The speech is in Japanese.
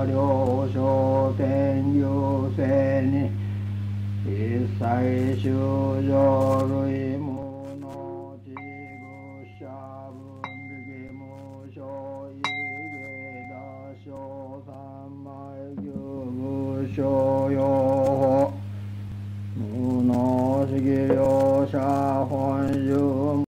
者領昇天流星に一切修上類無の地愚者分力無所異芸打小三枚九無所用。法無能式両者本修